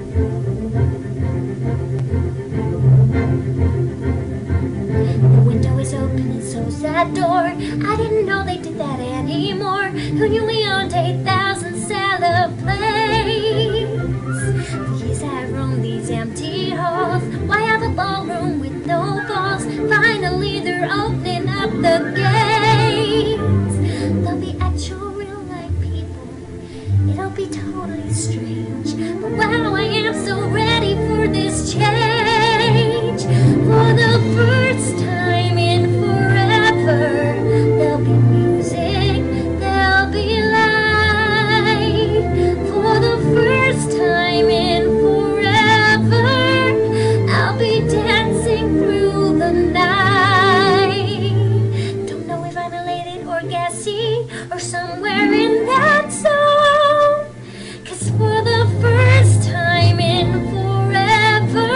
The window is open and so's that door. I didn't know they did that anymore. Who knew we owned 8,000 salad plates? The years have roamed these empty halls. Why have a ballroom with no balls? Finally, they're opening up the gates. They'll be actual real life people. It'll be totally strange. Or somewhere in that zone. Cause for the first time in forever,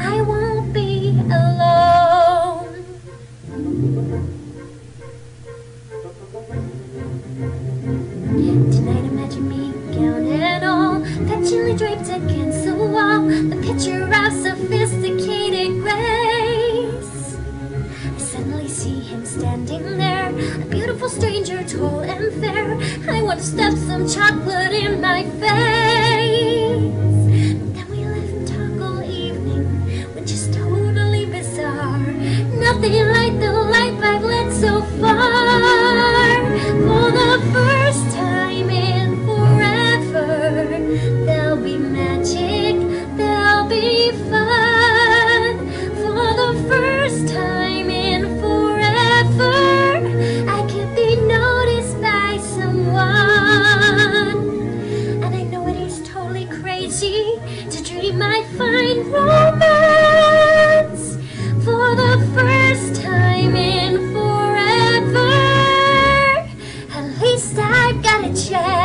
I won't be alone. Tonight imagine me, gown and all, petulantly draped against the wall, a picture of sophisticated grace. I suddenly see him standing there, stranger, tall and fair. I want to stuff some chocolate in my face. Then we laugh and talk all evening, which is totally bizarre. Nothing like the life I've led so far. For the first first time in forever. At least I've got a chance.